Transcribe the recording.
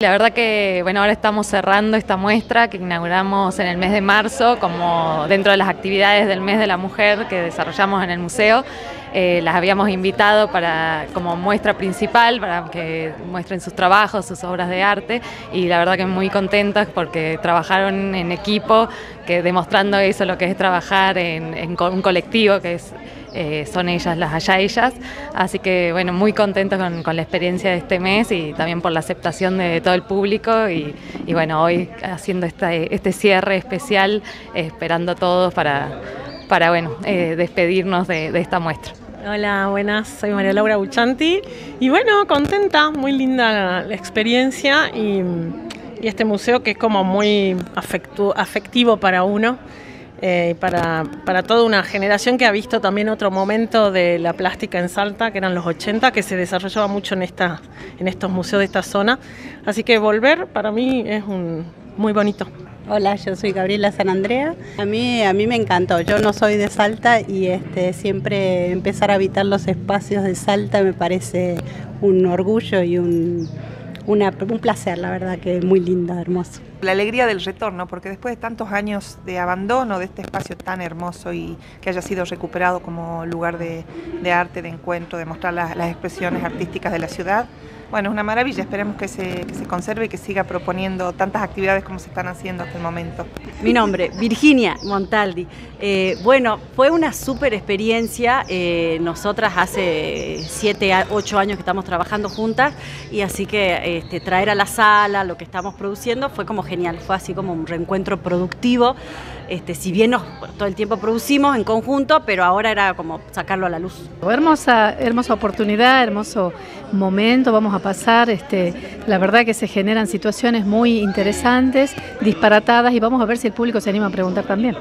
La verdad que bueno, ahora estamos cerrando esta muestra que inauguramos en el mes de marzo como dentro de las actividades del mes de la mujer que desarrollamos en el museo. Eh, las habíamos invitado para como muestra principal para que muestren sus trabajos, sus obras de arte y la verdad que muy contentas porque trabajaron en equipo, que demostrando eso lo que es trabajar en, en un colectivo que es eh, son ellas las allá ellas. Así que bueno, muy contento con, la experiencia de este mes y también por la aceptación de todo el público y, bueno, hoy haciendo este cierre especial, esperando a todos para, para bueno, eh, despedirnos de, esta muestra. Hola, buenas, soy María Laura Buchanti y bueno, contenta, muy linda la experiencia y, este museo que es como muy afectivo para uno. Eh, para, para, toda una generación que ha visto también otro momento de la plástica en Salta, que eran los 80, que se desarrollaba mucho en, esta, en estos museos de esta zona. Así que volver para mí es un, muy bonito. Hola, yo soy Gabriela San Andrea. A mí, a mí me encantó. Yo no soy de Salta y este, siempre empezar a habitar los espacios de Salta me parece un orgullo y un, un placer, la verdad, que muy linda, hermoso. La alegría del retorno, porque después de tantos años de abandono de este espacio tan hermoso y que haya sido recuperado como lugar de, arte, de encuentro, de mostrar las expresiones artísticas de la ciudad, bueno, es una maravilla, esperemos que se, conserve y que siga proponiendo tantas actividades como se están haciendo hasta el momento. Mi nombre, Virginia Montaldi. Eh, bueno, fue una súper experiencia, eh, nosotras hace 7, 8 años que estamos trabajando juntas y así que este, traer a la sala lo que estamos produciendo fue como genial, fue así como un reencuentro productivo. Este, si bien nos, todo el tiempo producimos en conjunto, pero ahora era como sacarlo a la luz. Hermosa, hermosa oportunidad, hermoso momento, vamos a pasar, este, la verdad que se generan situaciones muy interesantes, disparatadas y vamos a ver si el público se anima a preguntar también.